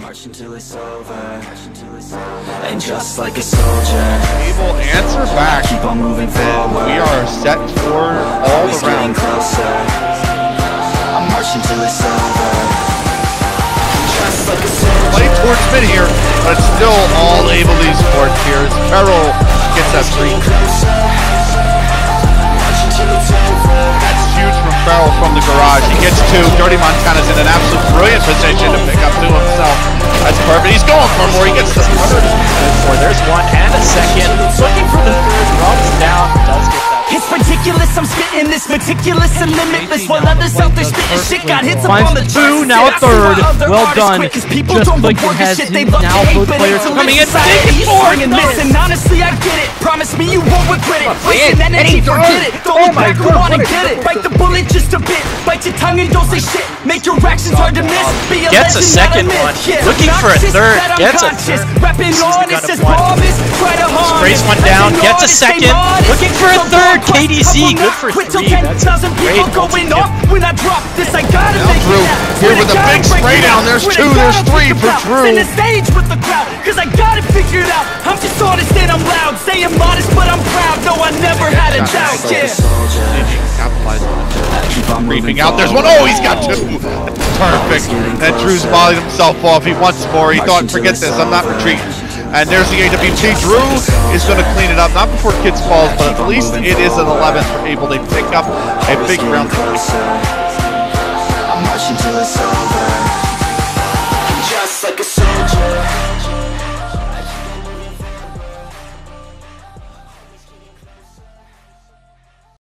marching till it's over. And just like a soldier, Able answer back. keep on moving forward. we are set for all Always the rounds. closer. I'm marching till it's over. Just like a soldier. Play towards mid here, but it's still all Able Esports here. Ferrell gets that three. That's huge from Farrell from the garage. He gets two. Dirty Montana's in an absolute brilliant position to pick up two himself. That's perfect. He's going for more. He gets the third. for. There's one and a second. Looking for the third. Runs down. Does get that. It's ridiculous, I'm spitting this meticulous and limitless While others out there spitting shit got hits up Finds on the two, now a third. Well done. people Just don't like reward has shit they love now to hate, both but players it's a coming in. society Take it you forward. swing and miss, honestly I get it Promise me you won't regret it Wasting man. energy, Hey, forget it Don't oh look my back, God, go on and get it Bite the bullet just a bit Bite your tongue and don't say shit Make your actions hard to miss Be a Gets a second a one. Yeah, Looking for a third. Gets a conscious. third. Rapping Sees the on, of one. promise Try to harm Sprays one down, gets a second. modest. Looking for a third. go bust. KDZ, good for three. That's a great going multi-kill. off when I drop this. I gotta Now make Drew, it out. here When with I a gotta big spray down. There's I two, gotta there's three pick for it out. Drew. Center stage with the crowd, cause I got it figured out. I'm just honest and I'm loud. Saying modest, but I'm proud. No, I never had a doubt. Yeah. a. Capitalize on it. Keep on Creeping out. There's one. forward. Oh, he's got two perfect. And Drew's volleyed himself off. He wants more. He thought, forget this, I'm not retreating. And there's the AWP. Drew is going to clean it up, not before Kids falls, but at least it is an 11 for Able. They pick up a big round. Just like a soldier